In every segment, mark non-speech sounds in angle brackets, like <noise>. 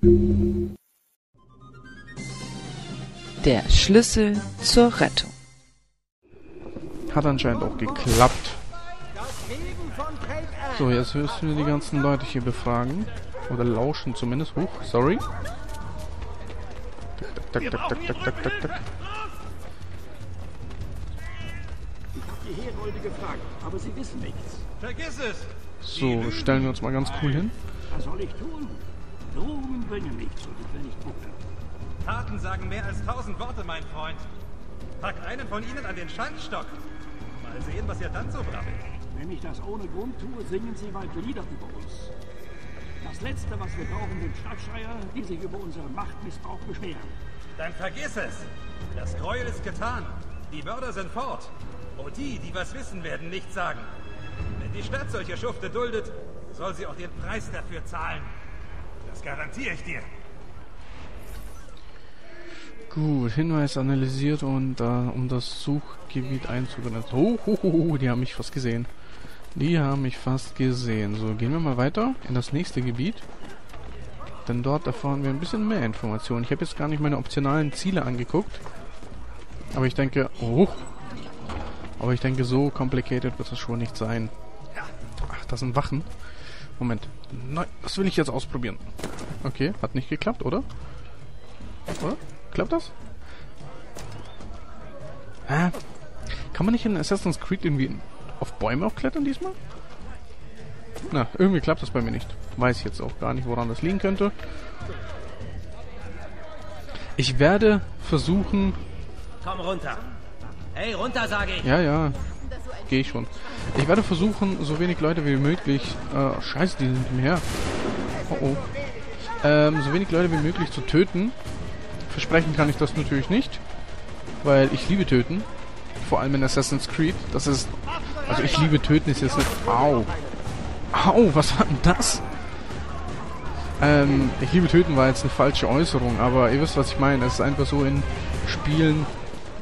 Der Schlüssel zur Rettung. Hat anscheinend auch geklappt. So, jetzt müssen wir die ganzen Leute hier befragen. Oder lauschen zumindest. Huch, sorry. Tak, tak, tak, tak, tak, tak, tak, gefragt, aber sie wissen nichts. Vergiss es! So, stellen wir uns mal ganz cool hin. Was soll ich tun? Drohungen bringen nichts und ich will nicht gucken. Taten sagen mehr als tausend Worte, mein Freund. Pack einen von ihnen an den Schandstock. Mal sehen, was ihr dann so brabbelt. Wenn ich das ohne Grund tue, singen sie bald Lieder über uns. Das Letzte, was wir brauchen, sind Stadtschreier, die sich über unseren Machtmissbrauch beschweren. Dann vergiss es! Das Gräuel ist getan. Die Mörder sind fort. Und die, die was wissen, werden nichts sagen. Wenn die Stadt solche Schufte duldet, soll sie auch den Preis dafür zahlen. Das garantiere ich dir. Gut, Hinweis analysiert und äh, um das Suchgebiet einzugrenzen. Oh, ho, ho, die haben mich fast gesehen. Die haben mich fast gesehen. So, gehen wir mal weiter in das nächste Gebiet. Denn dort erfahren wir ein bisschen mehr Informationen. Ich habe jetzt gar nicht meine optionalen Ziele angeguckt. Aber ich denke... Oh! Aber ich denke, so complicated wird das schon nicht sein. Ach, das sind Wachen. Moment. Nein, das will ich jetzt ausprobieren. Okay, hat nicht geklappt, oder? Oder? Klappt das? Hä? Kann man nicht in Assassin's Creed irgendwie auf Bäume auch klettern diesmal? Na, irgendwie klappt das bei mir nicht. Weiß jetzt auch gar nicht, woran das liegen könnte. Ich werde versuchen... Komm runter. Hey, runter, sage ich. Ja, ja. Gehe ich schon. Ich werde versuchen, so wenig Leute wie möglich... Äh, scheiße, die sind mehr. Oh, oh. Ähm, so wenig Leute wie möglich zu töten. Versprechen kann ich das natürlich nicht. Weil ich liebe töten. Vor allem in Assassin's Creed. Das ist... Also ich liebe töten ist jetzt nicht... Au. Au, was war denn das? Ähm, ich liebe töten war jetzt eine falsche Äußerung, aber ihr wisst, was ich meine. Es ist einfach so in Spielen,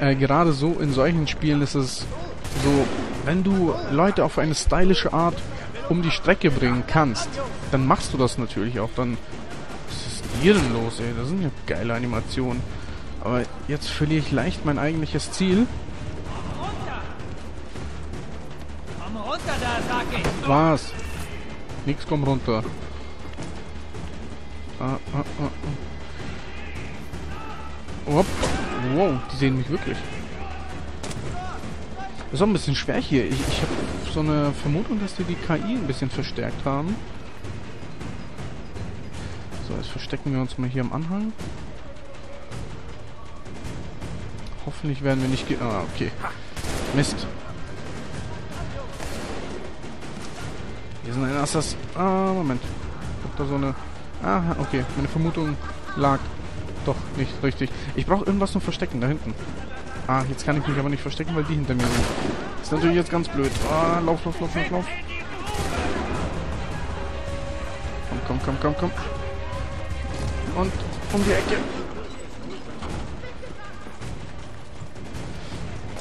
äh, gerade so in solchen Spielen ist es so, wenn du Leute auf eine stylische Art um die Strecke bringen kannst, dann machst du das natürlich auch. Dann, was ist hier denn los, ey? Das sind ja geile Animationen. Aber jetzt verliere ich leicht mein eigentliches Ziel. Was? Nix, komm runter. Ah, ah, ah, ah. Wow, die sehen mich wirklich. Ist auch ein bisschen schwer hier. Ich, ich habe so eine Vermutung, dass die die KI ein bisschen verstärkt haben. So, jetzt verstecken wir uns mal hier am Anhang. Hoffentlich werden wir nicht ge... Ah, okay. Mist. Hier sind ein Assas... Ah, Moment. Ich hab da so eine... Aha, okay. Meine Vermutung lag doch nicht richtig. Ich brauche irgendwas zum Verstecken, da hinten. Ah, jetzt kann ich mich aber nicht verstecken, weil die hinter mir sind. Ist natürlich jetzt ganz blöd. Ah, lauf, lauf, lauf, lauf, lauf. Komm, komm, komm, komm, komm. Und um die Ecke.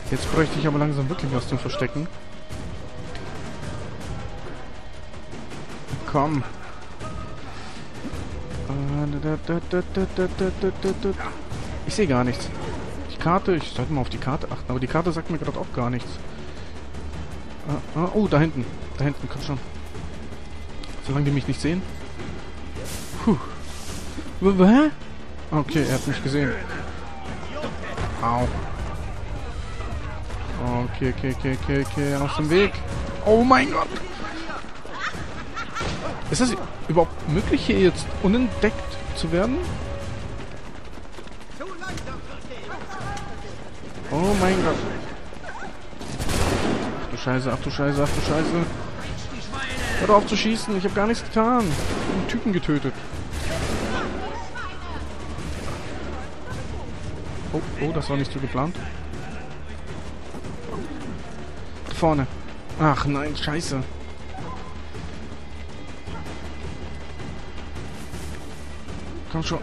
Jetzt bräuchte ich aber langsam wirklich was zum Verstecken. Komm. Ich sehe gar nichts. Karte, ich sollte mal auf die Karte achten, aber die Karte sagt mir gerade auch gar nichts. Ah, ah, oh, da hinten. Da hinten, komm schon. Solange die mich nicht sehen. Puh. Hä? Okay, er hat mich gesehen. Au. Okay, okay, okay, okay, okay, aus dem Weg. Oh mein Gott. Ist das überhaupt möglich, hier jetzt unentdeckt zu werden? Oh mein Gott. Ach du Scheiße, ach du Scheiße, ach du Scheiße. Hör auf zu schießen, ich habe gar nichts getan. Ich einen Typen getötet. Oh, oh, das war nicht so geplant. Da vorne. Ach nein, scheiße. Komm schon.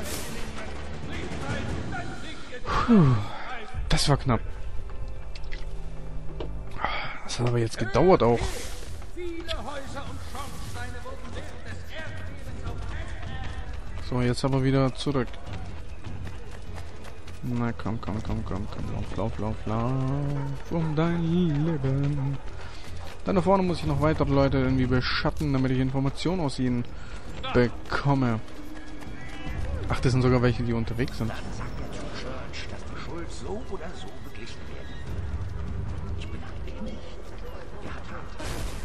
Puh, das war knapp. Das hat aber jetzt gedauert auch. So, jetzt aber wieder zurück. Na komm, komm, komm, komm, komm. Lauf, lauf, lauf, lauf. Um dein Leben. Dann da vorne muss ich noch weiter Leute irgendwie beschatten, damit ich Informationen aus ihnen bekomme. Ach, das sind sogar welche, die unterwegs sind.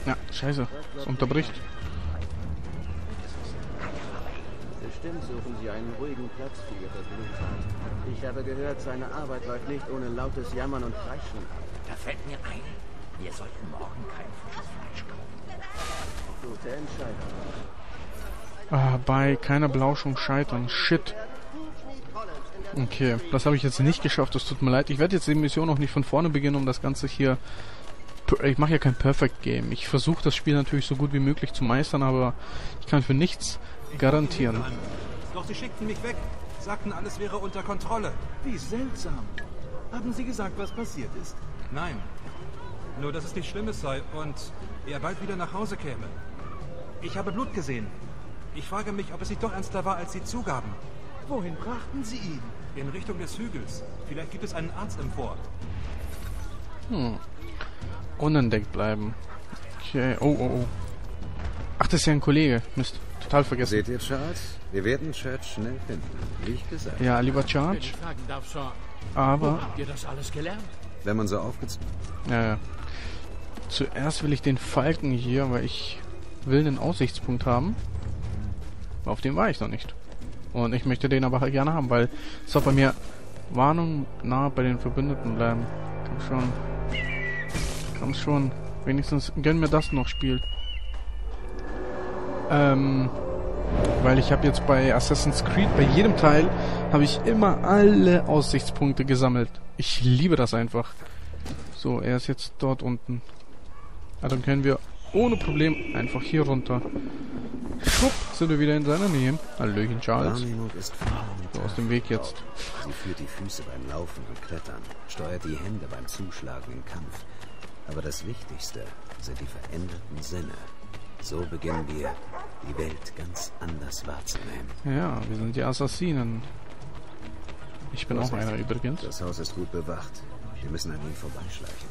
Ja, scheiße. Es unterbricht. Bestimmt suchen Sie einen ruhigen Platz für Ihre Bluttat. Ich habe gehört, seine Arbeit läuft nicht ohne lautes Jammern und Kreischen. Da fällt mir ein, wir sollten morgen kein frisches Fleisch kaufen. Gute Entscheidung. Ah, bei keiner Belauschung scheitern. Shit. Okay, das habe ich jetzt nicht geschafft. Das tut mir leid. Ich werde jetzt die Mission noch nicht von vorne beginnen, um das Ganze hier... Ich mache ja kein Perfect Game. Ich versuche das Spiel natürlich so gut wie möglich zu meistern, aber ich kann für nichts garantieren. Doch sie schickten mich weg. Sagten, alles wäre unter Kontrolle. Wie seltsam. Haben Sie gesagt, was passiert ist? Nein. Nur, dass es nichts Schlimmes sei und er bald wieder nach Hause käme. Ich habe Blut gesehen. Ich frage mich, ob es nicht doch ernster war, als Sie zugaben. Wohin brachten Sie ihn? In Richtung des Hügels. Vielleicht gibt es einen Arzt im Fort. Hm. Unentdeckt bleiben. Okay. Oh, oh, oh. Ach, das ist ja ein Kollege. Mist. Total vergessen. Seht ihr, Charles? Wir werden Church schnell finden. Wie ich gesagt Ja, lieber Charge. Aber... Habt ihr das alles gelernt? Wenn man so aufgezogen... Ja, ja. Zuerst will ich den Falken hier, weil ich will einen Aussichtspunkt haben. Auf dem war ich noch nicht. Und ich möchte den aber gerne haben, weil es soll bei mir Warnung nah bei den Verbündeten bleiben. Komm schon. Komm schon. Wenigstens gönn mir das noch, Spiel. Ähm, weil ich habe jetzt bei Assassin's Creed, bei jedem Teil, habe ich immer alle Aussichtspunkte gesammelt. Ich liebe das einfach. So, er ist jetzt dort unten. Ah, dann können wir ohne Problem einfach hier runter. Schwupp, sind wir wieder in seiner Nähe. Hallöchen, Charles. So, aus dem Weg jetzt. Sie führt die Füße beim Laufen und Klettern, steuert die Hände beim Zuschlagen im Kampf. Aber das Wichtigste sind die veränderten Sinne. So beginnen wir, die Welt ganz anders wahrzunehmen. Ja, wir sind die Assassinen. Ich bin auch einer übrigens. Das Haus ist gut bewacht. Wir müssen an ihm vorbeischleichen.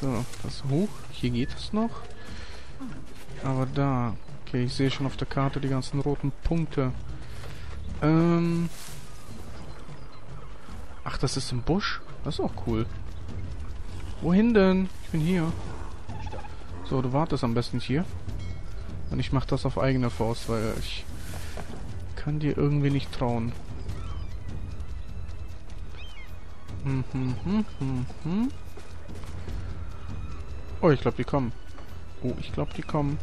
So, das hoch. Hier geht es noch. Aber da. Okay, ich sehe schon auf der Karte die ganzen roten Punkte. Ähm. Ach, das ist im Busch? Das ist auch cool. Wohin denn? Ich bin hier. So, du wartest am besten hier. Und ich mache das auf eigene Faust, weil ich kann dir irgendwie nicht trauen. Hm, hm, hm, hm, hm. Oh, ich glaube, die kommen. Oh, ich glaube, die kommen.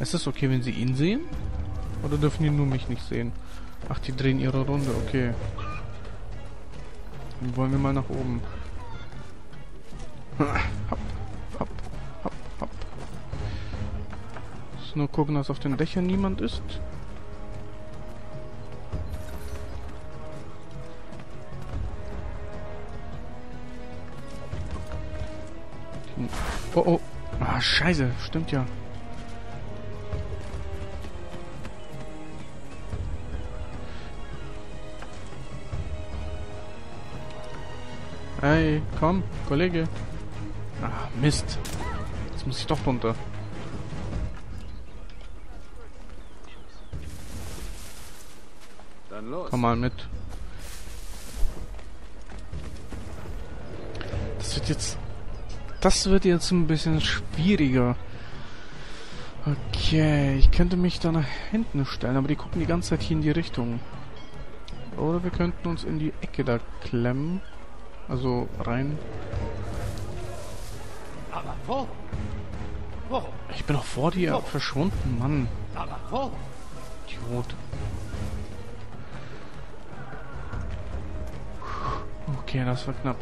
Ist es okay, wenn sie ihn sehen? Oder dürfen die nur mich nicht sehen? Ach, die drehen ihre Runde, okay. Dann wollen wir mal nach oben. hopp, hopp, hopp, hopp. Muss nur gucken, dass auf den Dächern niemand ist. Oh, oh. Ah, scheiße. Stimmt ja. Hey, komm, Kollege. Ah, Mist. Jetzt muss ich doch runter. Dann los. Komm mal mit. Das wird jetzt... Das wird jetzt ein bisschen schwieriger. Okay, ich könnte mich da nach hinten stellen, aber die gucken die ganze Zeit hier in die Richtung. Oder wir könnten uns in die Ecke da klemmen. Also rein. Aber wo? Wo? Ich bin doch vor dir Oh. verschwunden, Mann. Aber wo? Idiot. Okay, das war knapp.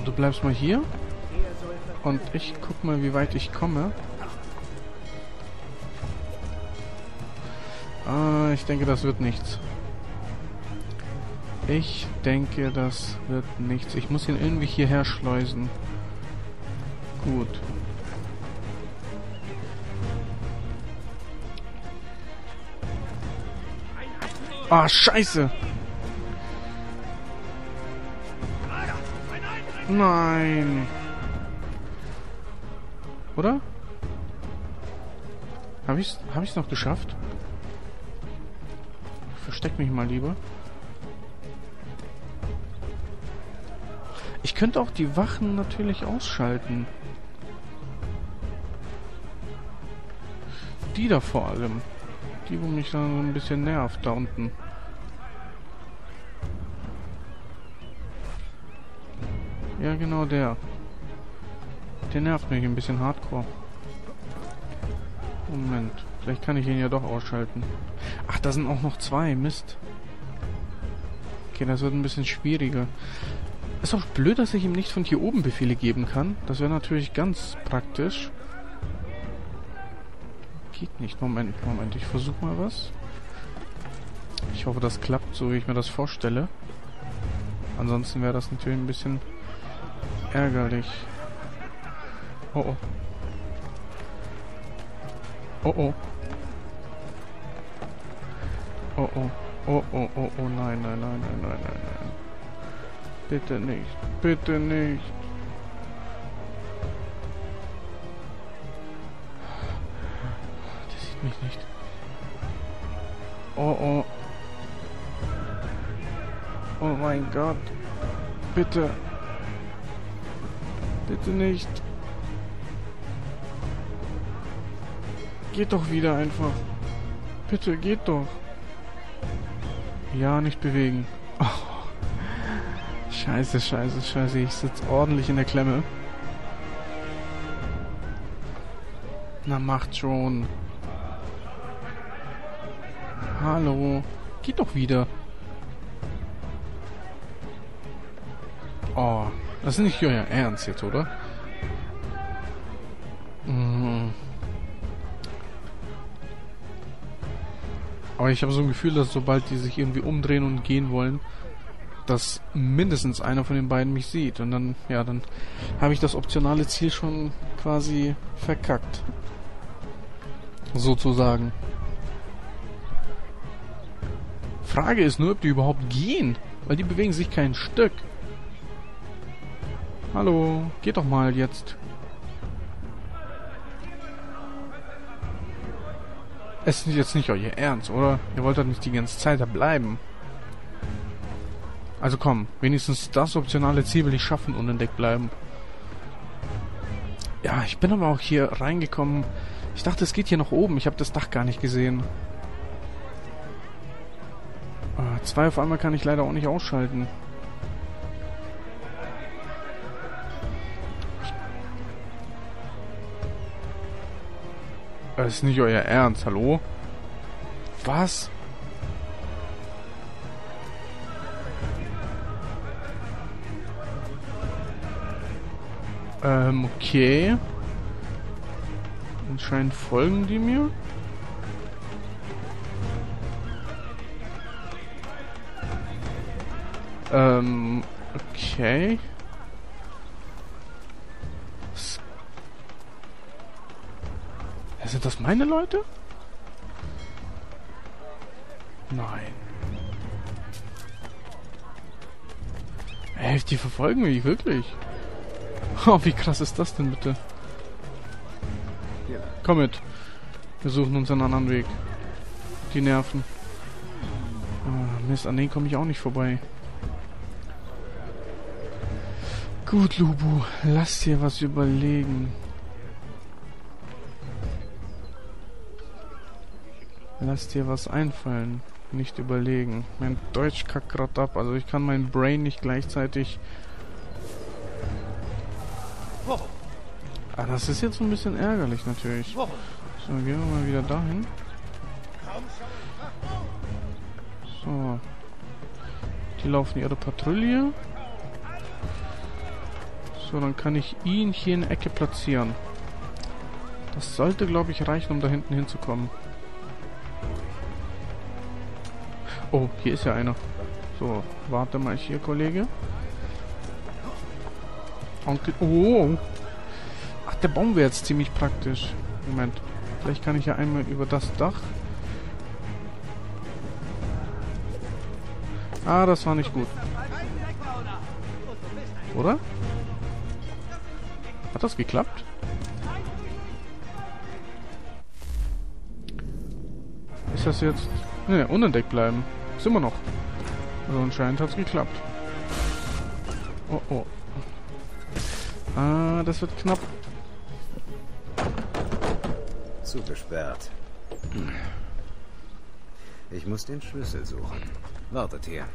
So, du bleibst mal hier. Er Und ich guck mal, wie weit ich komme. Ah, ich denke, das wird nichts. Ich denke, das wird nichts. Ich muss ihn irgendwie hierher schleusen. Gut. Ah, scheiße. Nein. Oder? Habe ich hab ich's noch geschafft? Ich versteck mich mal lieber. Ich könnte auch die Wachen natürlich ausschalten. Die da vor allem. Die, wo mich dann so ein bisschen nervt, da unten. Genau der. Der nervt mich ein bisschen hardcore. Moment. Vielleicht kann ich ihn ja doch ausschalten. Ach, da sind auch noch zwei. Mist. Okay, das wird ein bisschen schwieriger. Ist auch blöd, dass ich ihm nicht von hier oben Befehle geben kann. Das wäre natürlich ganz praktisch. Geht nicht. Moment, Moment. Ich versuche mal was. Ich hoffe, das klappt, so wie ich mir das vorstelle. Ansonsten wäre das natürlich ein bisschen ärgerlich. Oh oh. Oh oh. Oh oh. Oh oh oh oh nein, nein, nein, nein, nein, nein, nein. Bitte nicht. Bitte nicht. Der sieht mich nicht. Oh oh. Oh mein Gott. Bitte. Bitte nicht. Geht doch wieder einfach. Bitte, geht doch. Ja, nicht bewegen. Oh. Scheiße, scheiße, scheiße. Ich sitze ordentlich in der Klemme. Na, macht schon. Hallo. Geht doch wieder. Oh, das ist nicht euer Ernst jetzt, oder? Mhm. Aber ich habe so ein Gefühl, dass sobald die sich irgendwie umdrehen und gehen wollen, dass mindestens einer von den beiden mich sieht. Und dann, ja, dann habe ich das optionale Ziel schon quasi verkackt. Sozusagen. Frage ist nur, ob die überhaupt gehen. Weil die bewegen sich kein Stück. Hallo, geht doch mal jetzt. Es ist jetzt nicht euer Ernst, oder? Ihr wollt doch nicht die ganze Zeit da bleiben. Also komm, wenigstens das optionale Ziel will ich schaffen, unentdeckt bleiben. Ja, ich bin aber auch hier reingekommen. Ich dachte, es geht hier nach oben. Ich habe das Dach gar nicht gesehen. Ah, zwei auf einmal kann ich leider auch nicht ausschalten. Das ist nicht euer Ernst, hallo? Was? Ähm, okay. Anscheinend folgen die mir. Ähm, okay. Sind das meine Leute? Nein. Ey, die verfolgen mich wirklich. Oh, wie krass ist das denn bitte? Komm mit. Wir suchen uns einen anderen Weg. Die Nerven. Oh, Mist, an denen komme ich auch nicht vorbei. Gut, Lubu. Lass dir was überlegen. Lass dir was einfallen. Nicht überlegen. Mein Deutsch kackt gerade ab. Also ich kann mein Brain nicht gleichzeitig Ah, das ist jetzt ein bisschen ärgerlich natürlich. So, gehen wir mal wieder dahin. So. Die laufen ihre Patrouille. So, dann kann ich ihn hier in der Ecke platzieren. Das sollte, glaube ich, reichen, um da hinten hinzukommen. Oh, hier ist ja einer. So, warte mal hier, Kollege. Onkel. Oh. Ach, der Baum wäre jetzt ziemlich praktisch. Moment. Vielleicht kann ich ja einmal über das Dach. Ah, das war nicht gut. Oder? Hat das geklappt? Ist das jetzt... Ne, unentdeckt bleiben. Ist immer noch. Also anscheinend hat es geklappt. Oh, oh. Ah, das wird knapp. Zugesperrt. Ich muss den Schlüssel suchen. Wartet hier.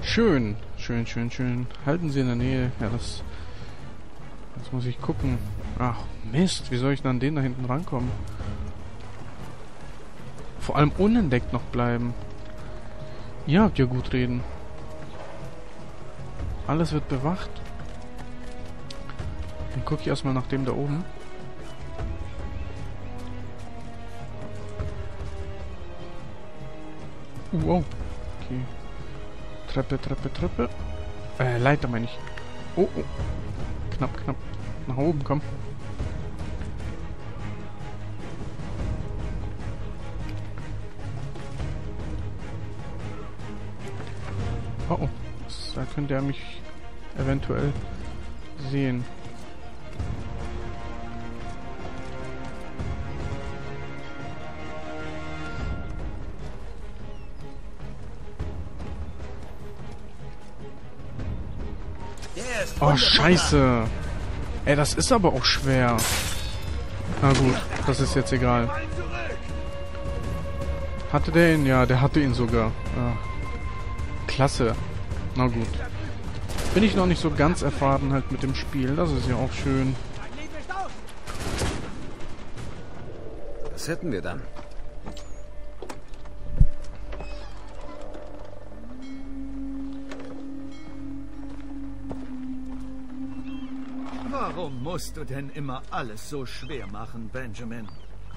Schön, schön, schön, schön. Halten Sie in der Nähe. Ja, das... Jetzt muss ich gucken. Ach, Mist. Wie soll ich dann an den da hinten rankommen? Vor allem unentdeckt noch bleiben. Ihr habt ja gut reden. Alles wird bewacht. Dann gucke ich erstmal nach dem da oben. Wow. Okay. Treppe, Treppe, Treppe. Äh, Leiter meine ich. Oh, oh. Knapp, knapp. Nach oben, komm. Könnte er mich eventuell sehen. Oh, scheiße. Ey, das ist aber auch schwer. Na gut, das ist jetzt egal. Hatte der ihn? Ja, der hatte ihn sogar. Ja. Klasse. Na gut. Bin ich noch nicht so ganz erfahren halt mit dem Spiel. Das ist ja auch schön. Was hätten wir dann? Warum musst du denn immer alles so schwer machen, Benjamin?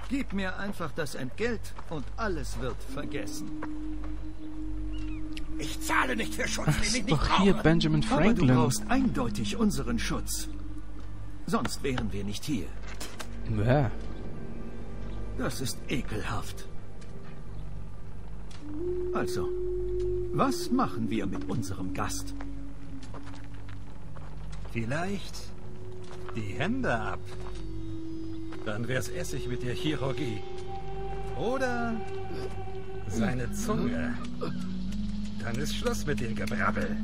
Gib mir einfach das Entgelt und alles wird vergessen. Ich zahle nicht für Schutz, Ach, den ich nicht doch hier brauche. Benjamin Aber du Franklin. brauchst eindeutig unseren Schutz. Sonst wären wir nicht hier. Bäh. Das ist ekelhaft. Also, was machen wir mit unserem Gast? Vielleicht die Hände ab. Dann wär's Essig mit der Chirurgie. Oder seine Zunge. Dann ist Schluss mit dem Gebrabbel.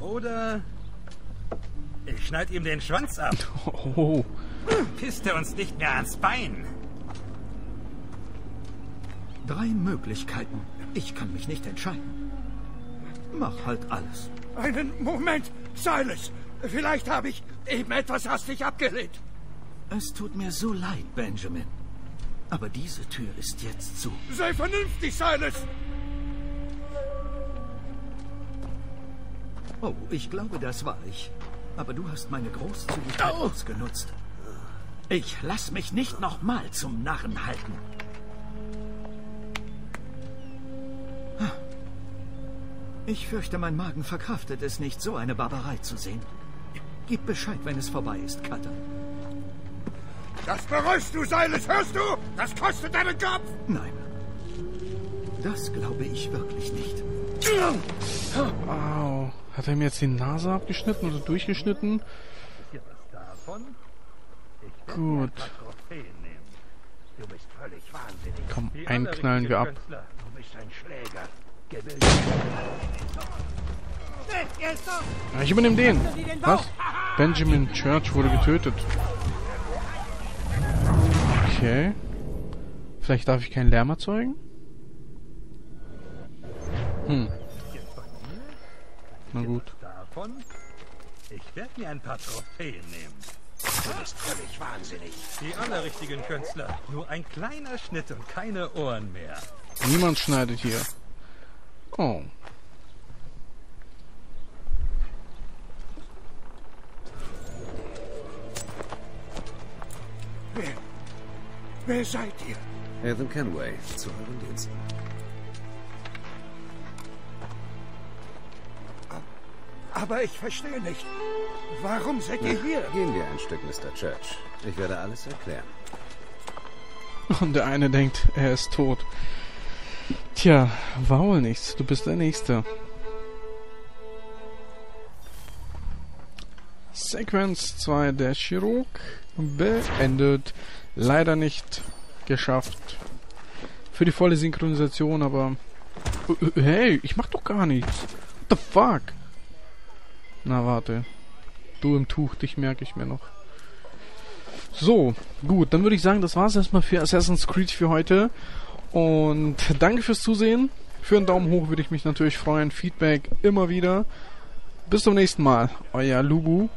Oder ich schneid ihm den Schwanz ab. <laughs> Oh. Pisst er uns nicht mehr ans Bein. Drei Möglichkeiten. Ich kann mich nicht entscheiden. Mach halt alles. Einen Moment, Silas. Vielleicht habe ich eben etwas hastig abgelehnt. Es tut mir so leid, Benjamin. Aber diese Tür ist jetzt zu. Sei vernünftig, Silas. Oh, ich glaube, das war ich. Aber du hast meine Großzügigkeit ausgenutzt. Ich lass mich nicht nochmal zum Narren halten. Ich fürchte, mein Magen verkraftet es nicht, so eine Barbarei zu sehen. Gib Bescheid, wenn es vorbei ist, Cutter. Das bereust du, Silas, hörst du? Das kostet deinen Kopf. Nein. Das glaube ich wirklich nicht. Au. Hat er mir jetzt die Nase abgeschnitten oder durchgeschnitten? Gut. Komm, Die einen andere knallen wir ab. ich übernehme den. Was? Benjamin Church wurde getötet. Okay. Vielleicht darf ich keinen Lärm erzeugen? Hm. Na gut. Davon? Ich werde mir ein paar Trophäen nehmen. Du bist völlig wahnsinnig. Die allerrichtigen Künstler. Nur ein kleiner Schnitt und keine Ohren mehr. Niemand schneidet hier. Oh. Wer seid ihr? Ethan Kenway, zu euren Diensten. Aber ich verstehe nicht. Warum seid ihr hier? Gehen wir ein Stück, Mr. Church. Ich werde alles erklären. Und der eine denkt, er ist tot. Tja, war wohl nichts. Du bist der Nächste. Sequenz 2 der Chirurg beendet. Leider nicht geschafft. Für die volle Synchronisation, aber... Hey, ich mach doch gar nichts. What the fuck? Na, warte. Du im Tuch, dich merke ich mir noch. So, gut, dann würde ich sagen, das war's erstmal für Assassin's Creed für heute. Und <laughs> danke fürs Zusehen. Für einen Daumen hoch würde ich mich natürlich freuen. Feedback immer wieder. Bis zum nächsten Mal. Euer Lubu.